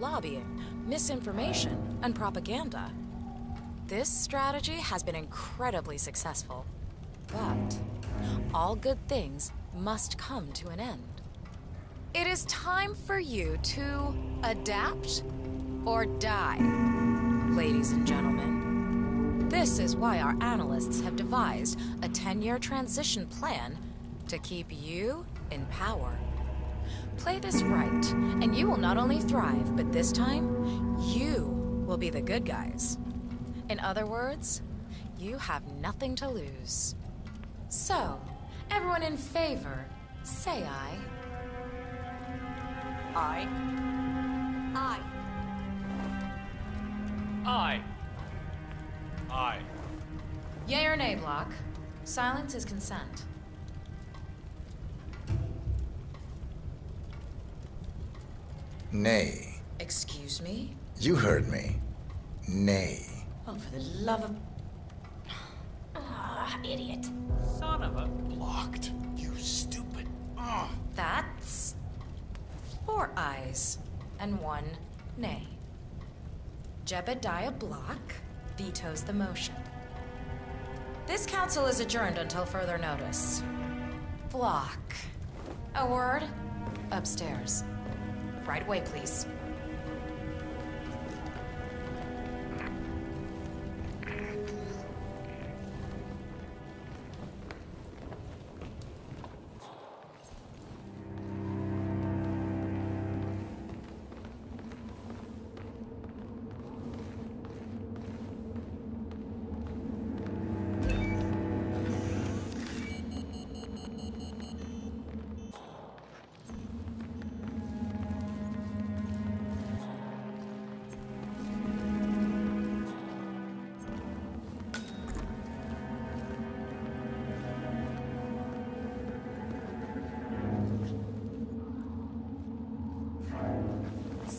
lobbying, misinformation, and propaganda. This strategy has been incredibly successful. But all good things must come to an end. It is time for you to adapt or die, ladies and gentlemen. This is why our analysts have devised a 10-year transition plan to keep you in power. Play this right, and you will not only thrive, but this time, you will be the good guys. In other words, you have nothing to lose. So, everyone in favor, say aye. Aye. Aye. Aye. Aye. Yay or nay, Block? Silence is consent. Nay. Excuse me? You heard me. Nay. Oh, for the love of... Ah, idiot. Son of a... Blocked. You stupid. Ugh. That's... Four ayes and one nay. Jebediah Block vetoes the motion. This council is adjourned until further notice. Block. A word? Upstairs. Right away, please.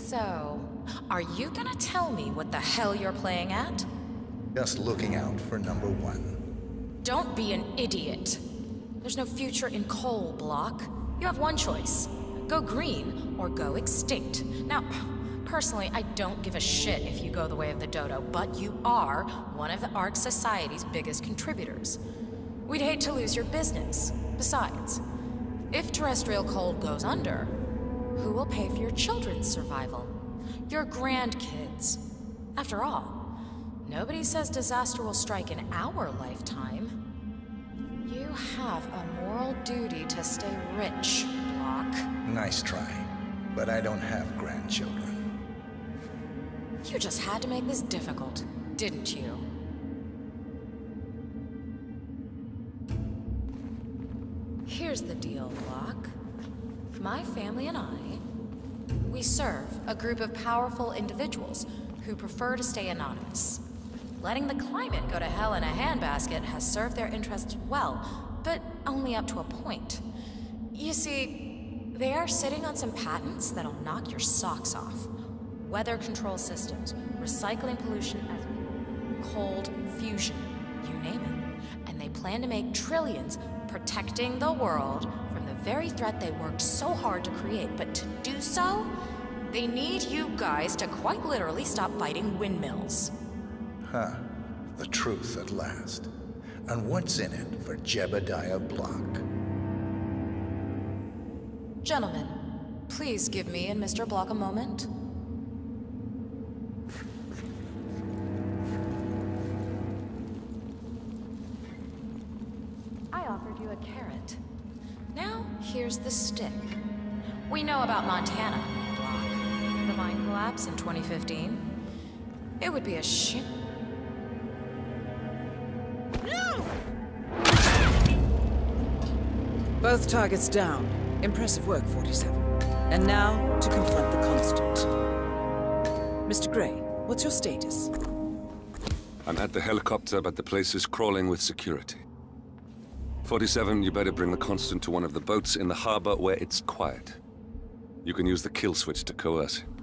So, are you gonna tell me what the hell you're playing at? Just looking out for number one. Don't be an idiot. There's no future in coal, Block. You have one choice. Go green or go extinct. Now, personally, I don't give a shit if you go the way of the dodo, but you are one of the Ark Society's biggest contributors. We'd hate to lose your business. Besides, if terrestrial coal goes under, who will pay for your children's survival? Your grandkids. After all, nobody says disaster will strike in our lifetime. You have a moral duty to stay rich, Block. Nice try. But I don't have grandchildren. You just had to make this difficult, didn't you? Here's the deal, Block. My family and I, we serve a group of powerful individuals who prefer to stay anonymous. Letting the climate go to hell in a handbasket has served their interests well, but only up to a point. You see, they are sitting on some patents that'll knock your socks off. Weather control systems, recycling pollution as cold fusion, you name it. And they plan to make trillions protecting the world very threat they worked so hard to create. But to do so, they need you guys to quite literally stop fighting windmills. Huh. The truth at last. And what's in it for Jebediah Block? Gentlemen, please give me and Mr. Block a moment. I offered you a carrot. Now, here's the stick. We know about Montana, Block. The mine collapse in 2015. It would be a shame. Both targets down. Impressive work, 47. And now, to confront the Constant. Mr. Grey, what's your status? I'm at the helicopter, but the place is crawling with security. 47, you better bring the Constant to one of the boats in the harbor where it's quiet. You can use the kill switch to coerce him.